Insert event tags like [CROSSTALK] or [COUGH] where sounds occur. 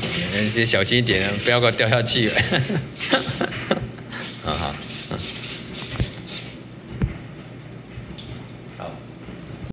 你们就小心点，不要给我掉下去 [LAUGHS] 了。好，好。好。